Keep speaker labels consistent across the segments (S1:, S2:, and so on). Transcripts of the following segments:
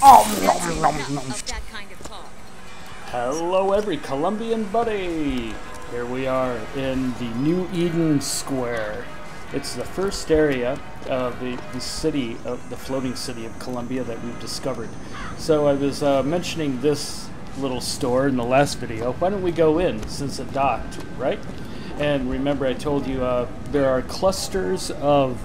S1: Oh, nom, nom, nom. Hello, every Columbian buddy. Here we are in the New Eden Square. It's the first area of the, the city of the floating city of Columbia that we've discovered. So I was uh, mentioning this little store in the last video. Why don't we go in since it docked, right? And remember, I told you uh, there are clusters of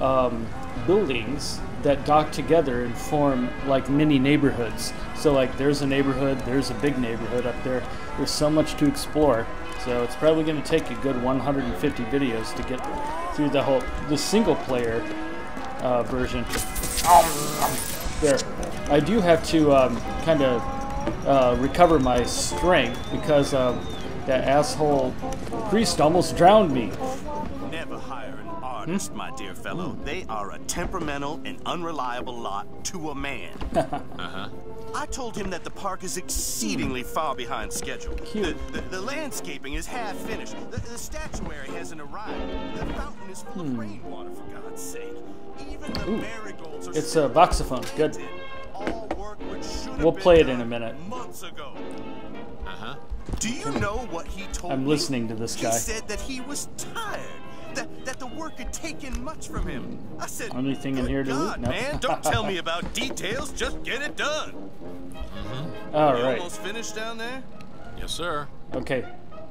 S1: um, buildings that dock together and form like mini neighborhoods. So like there's a neighborhood, there's a big neighborhood up there. There's so much to explore. So it's probably going to take a good 150 videos to get through the whole the single player uh, version. There, I do have to um, kind of uh, recover my strength because um, that asshole priest almost drowned me.
S2: Never hire artist, my dear fellow. They are a temperamental and unreliable lot to a man. uh-huh. I told him that the park is exceedingly far behind schedule.
S1: Cute.
S2: The, the, the landscaping is half finished. The, the statuary hasn't arrived. The fountain is full of rainwater, for God's sake. Even the
S1: Hmm. Ooh.
S2: marigolds are
S1: It's a voxophone. Good.
S2: talented. All work which
S1: We'll play it in a minute.
S2: Months ago. Uh-huh. Do you know what he told
S1: I'm
S2: me?
S1: listening to this guy.
S2: He said that he was tired. That, that work had taken much from him. I said,
S1: Anything in here to loot?
S2: God,
S1: No."
S2: man, don't tell me about details. Just get it done.
S1: All
S2: You
S1: right.
S2: almost finished down there?
S3: Yes, sir.
S1: Okay.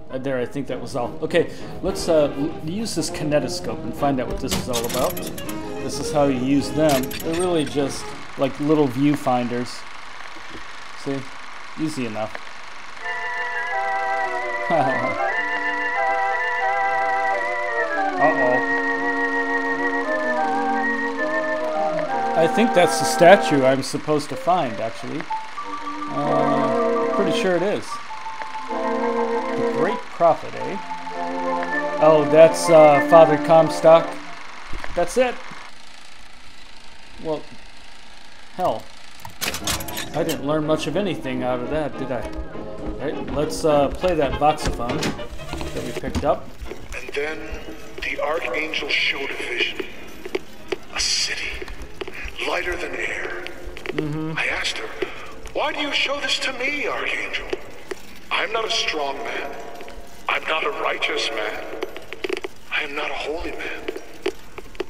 S1: Uh, there, I think that was all. Okay, let's uh, l- use this kinetoscope and find out what this is all about. This is how you use them. They're really just like little viewfinders. See? Easy enough. I think that's the statue I'm supposed to find, actually. Uh, pretty sure it is. The Great Prophet, eh? Oh, that's uh, Father Comstock. That's it. Well, hell. I didn't learn much of anything out of that, did I? Alright, let's uh, play that voxophone that we picked up.
S4: And then the archangel showed a vision. Lighter than air. I asked her, Why do you show this to me, archangel? I'm not a strong man. I'm not a righteous man. I am not a holy man.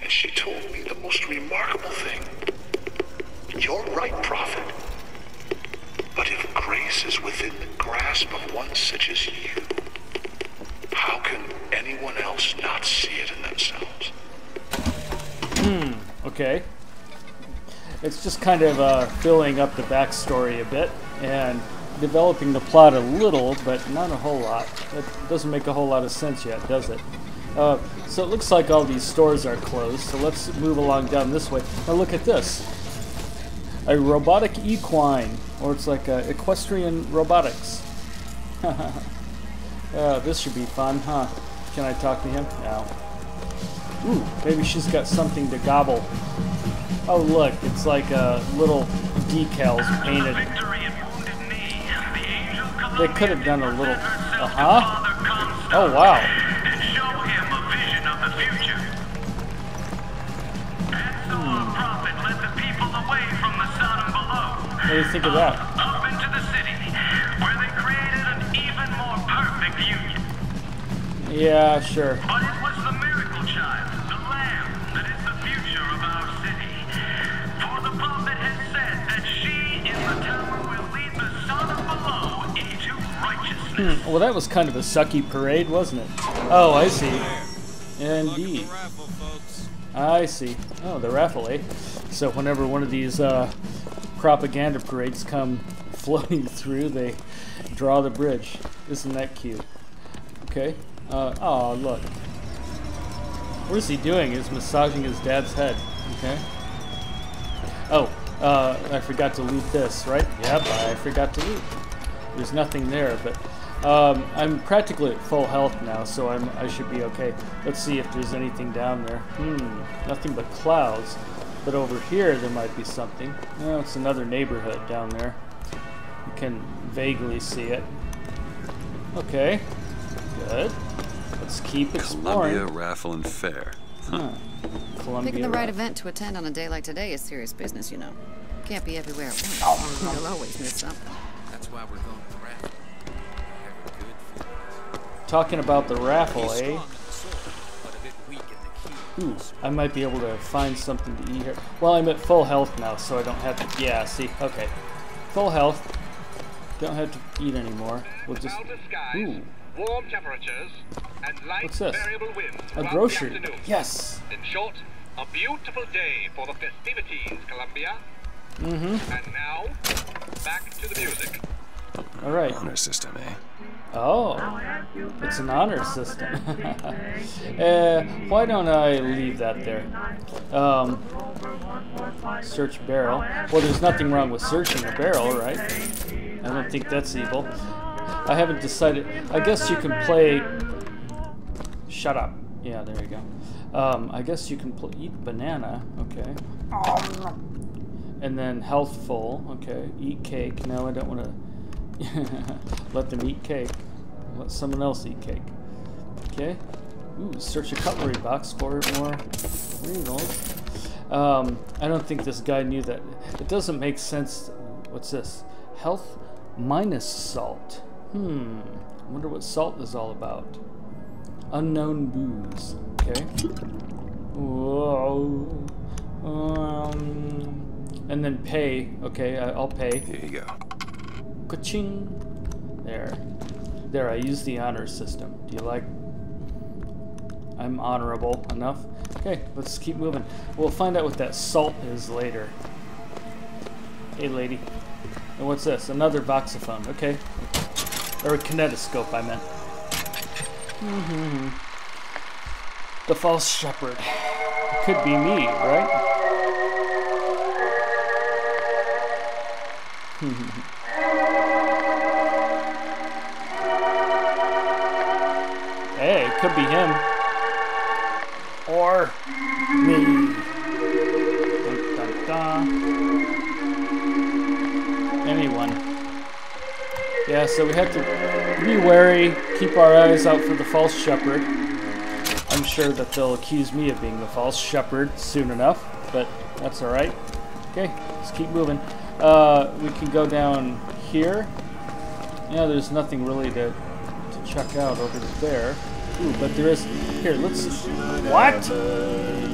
S4: And she told me the most remarkable thing. You're right, prophet. But if grace is within the grasp of one such as you, how can anyone else not see it in themselves?
S1: Hmm, okay. It's just kind of uh, filling up the backstory a bit and developing the plot a little, but not a whole lot. It doesn't make a whole lot of sense yet, does it? Uh, so it looks like all these stores are closed, so let's move along down this way. Now look at this. A robotic equine, or it's like uh, equestrian robotics. uh, this should be fun, huh? Can I talk to him? No. Ooh, maybe she's got something to gobble. Oh, look, it's like uh, little decals painted. They could have done a little. Uh huh. Oh, wow. What do you think of that?
S5: Up into the city, where they created an even more perfect union.
S1: Yeah, sure. Well, that was kind of a sucky parade, wasn't it? Oh, I see. Indeed. I see. Oh, the raffle, eh? So whenever one of these uh, propaganda parades come floating through, they draw the bridge. Isn't that cute? Okay. Uh, oh, look. What is he doing? He's massaging his dad's head. Okay. Oh, uh, I forgot to loot this, right? Yep, I forgot to loot. There's nothing there, but um, I'm practically at full health now, so I'm I should be okay. Let's see if there's anything down there. Hmm, nothing but clouds. But over here there might be something. Oh, it's another neighborhood down there. You can vaguely see it. Okay, good. Let's keep exploring.
S6: Columbia Raffle and Fair.
S1: Huh. Columbia.
S7: Picking the right
S1: Raffle.
S7: event to attend on a day like today is serious business, you know. Can't be everywhere at once. You'll always miss something.
S6: That's why we're going
S1: Talking about the raffle, eh?
S6: strong in the sword, but a bit weak in the key.
S1: Ooh, I might be able to find something to eat here. Well, I'm at full health now, so I don't have to. Yeah, see, okay, full health. Don't have to eat anymore. We'll just. Ooh,
S5: warm temperatures, and light
S1: What's this?
S5: variable winds
S1: a grocery. Yes.
S5: In short, a beautiful day for the festivities, Columbia. Mm-hmm. And now, back to the music.
S1: All right.
S8: Honor system, eh?
S1: Oh, it's an honor system. uh, why don't I leave that there? Um, search barrel. Well, there's nothing wrong with searching a barrel, right? I don't think that's evil. I haven't decided. I guess you can play. Shut up. Yeah, there you go. Um, I guess you can pl- eat banana. Okay. And then healthful. Okay. Eat cake. No, I don't want to. Let them eat cake. Let someone else eat cake. Okay. Ooh, search a cutlery box for more Regals. Um, I don't think this guy knew that. It doesn't make sense. What's this? Health minus salt. Hmm. I wonder what salt is all about. Unknown booze. Okay. Whoa. Um, and then pay. Okay, I'll pay.
S8: Here you go.
S1: Ka-ching. There. There, I use the honor system. Do you like... I'm honorable enough? Okay, let's keep moving. We'll find out what that salt is later. Hey, lady. And what's this? Another voxophone. Okay. Or a kinetoscope, I meant. Mm -hmm. The false shepherd. Could be me, right? Me. Dun, dun, dun. Anyone. Yeah, so we have to be wary, keep our eyes out for the false shepherd. I'm sure that they'll accuse me of being the false shepherd soon enough, but that's alright. Okay, let's keep moving. Uh, we can go down here. Yeah, there's nothing really to, to check out over there. Ooh, but there is. Here, let's. What?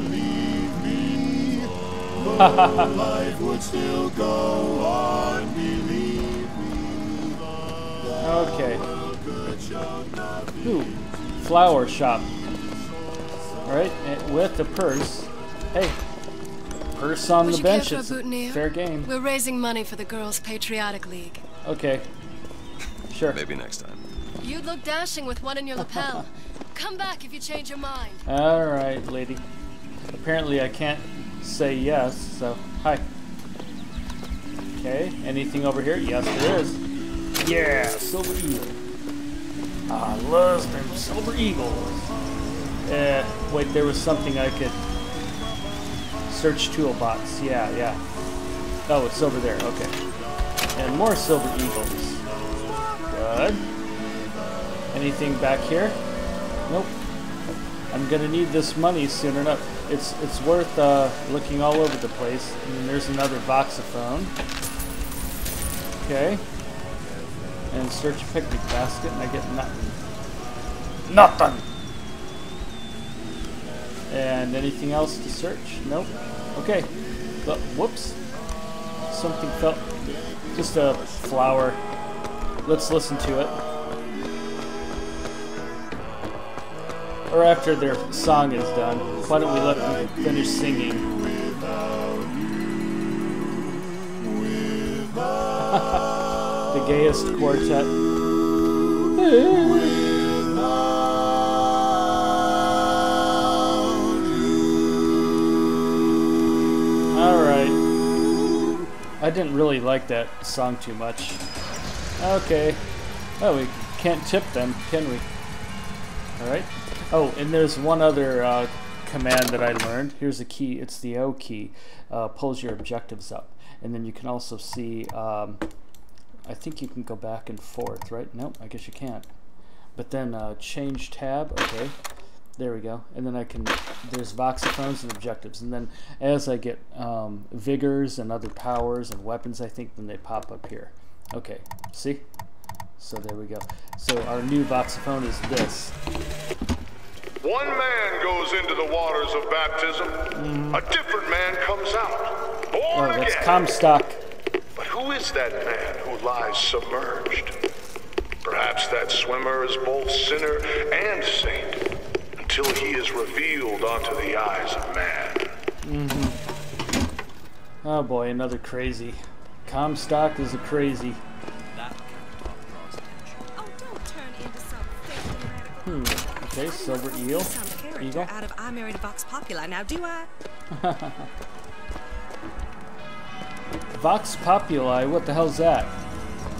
S1: okay. Ooh, flower shop. Alright, with the purse. Hey, purse on
S9: What
S1: the
S9: you
S1: bench.
S9: for a
S1: It's fair game.
S9: We're raising money for the Girls' Patriotic League.
S1: Okay. Sure.
S8: Maybe next time.
S9: You'd look dashing with one in your lapel. Come back if you change your mind.
S1: Alright, lady. Apparently I can't say yes, so hi. Okay, anything over here? Yes, there is. Yeah, Silver Eagle. I love them Silver Eagles. Uh, wait, there was something I could... Search toolbox. Yeah, yeah. Oh, it's over there. Okay. And more Silver Eagles. Good. Anything back here? Nope. I'm gonna need this money soon enough. It's it's worth uh, looking all over the place. And then there's another voxophone. Okay. And search a picnic basket, and I get nothing. Nothing. And anything else to search? Nope. Okay. But whoops. Something fell. Just a flower. Let's listen to it. Or after their song is done. Why don't we let them finish singing? the gayest quartet. Alright. I didn't really like that song too much. Okay. Oh, we can't tip them, can we? Alright. Oh, and there's one other uh, command that I learned. Here's a key. It's the O key. Uh, pulls your objectives up. And then you can also see, um, I think you can go back and forth, right? Nope, I guess you can't. But then uh, change tab, okay. There we go. And then I can, there's voxophones and objectives. And then as I get um, vigors and other powers and weapons, I think, then they pop up here. Okay, see? So there we go. So our new voxophone is this.
S4: One man goes into the waters of baptism, mm-hmm. a different man comes out. Born
S1: Oh, that's
S4: again.
S1: Comstock.
S4: But who is that man who lies submerged? Perhaps that swimmer is both sinner and saint, until he is revealed unto the eyes of man. Mm-hmm.
S1: Oh boy, another crazy. Comstock is a crazy. Okay, silver eel.
S8: some character
S1: Eagle.
S8: out of I Married a Vox Populi. Now, do I?
S1: Vox Populi, what the hell's that?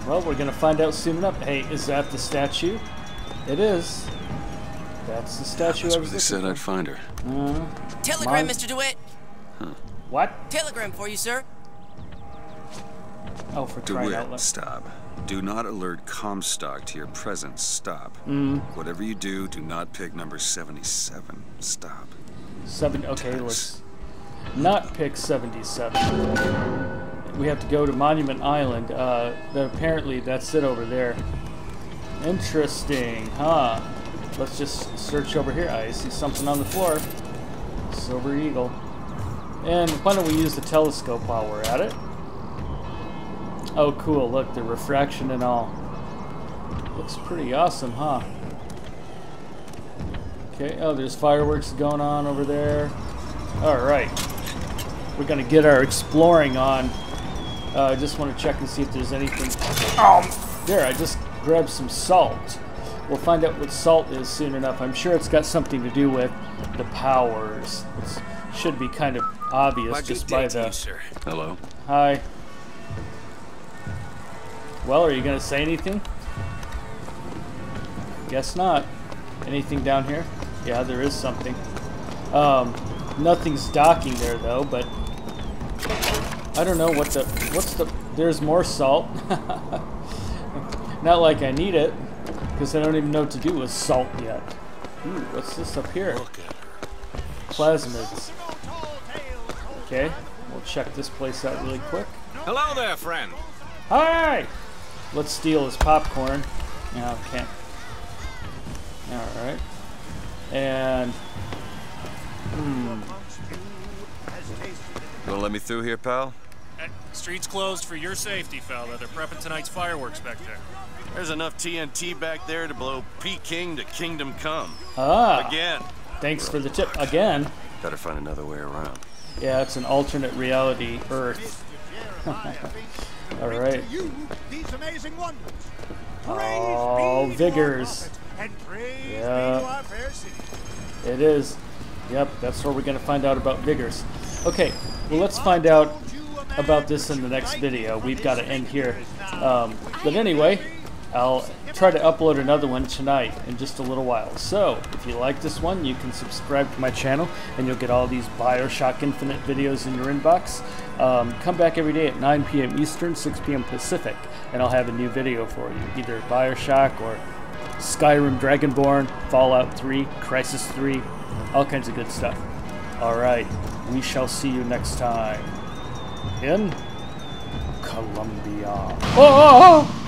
S1: Well, we're gonna find out soon enough. Hey, is that the statue? It is. That's the statue
S6: That's
S1: I
S6: where they said I'd find her.
S7: Uh, Telegram,
S1: Mine-
S7: Mr. DeWitt.
S1: for. What?
S7: Telegram for you, sir.
S1: Oh, for crying out
S6: DeWitt,
S1: loud.
S6: stop. Do not alert Comstock to your presence. Stop.
S1: Mm.
S6: Whatever you do, do not pick number 77. Stop.
S1: Seven. Okay, let's not pick 77. We have to go to Monument Island. Uh, that apparently that's it over there. Interesting, huh? Let's just search over here. I see something on the floor. Silver Eagle. And why don't we use the telescope while we're at it? Oh, cool. Look, the refraction and all. Looks pretty awesome, huh? Okay, oh, there's fireworks going on over there. Alright. We're gonna get our exploring on. Uh, I just want to check and see if there's anything. Um, there, I just grabbed some salt. We'll find out what salt is soon enough. I'm sure it's got something to do with the powers. It should be kind of obvious
S6: My
S1: just by
S6: day to
S1: the.
S6: you, sir. Hello.
S1: Hi. Well, are you gonna say anything? Guess not. Anything down here? Yeah, there is something. Um, nothing's docking there though, but I don't know what the what's the. There's more salt. not like I need it, because I don't even know what to do with salt yet. Ooh, what's this up here?
S3: Look at her.
S1: Plasmids. Okay, we'll check this place out really quick.
S3: Hello there, friend.
S1: Hi! Let's steal his popcorn. No, can't. Alright. And. Hmm.
S6: You wanna let me through here, pal?
S10: Eh, Streets closed for your safety, fella. They're prepping tonight's fireworks back there.
S2: There's enough TNT back there to blow Peking to Kingdom Come.
S1: Ah!
S2: Again.
S1: Thanks for the tip. Again.
S6: Better find another way around.
S1: Yeah, it's an alternate reality Earth. Alright.
S11: you these amazing wonders.
S1: Oh, vigors. Yeah.
S11: be to our fair city.
S1: It is. Yep, that's where we're going to find out about vigors. Okay, well, let's find out about this in the next video. We've got to end here. Um, but anyway, I'll try to upload another one tonight in just a little while. So, if you like this one, you can subscribe to my channel and you'll get all these Bioshock Infinite videos in your inbox. Um, come back every day at 9 p.m. Eastern, 6 p.m. Pacific, and I'll have a new video for you. Either Bioshock or Skyrim, Dragonborn, Fallout 3, Crysis 3, all kinds of good stuff. Alright, we shall see you next time in Columbia. Oh!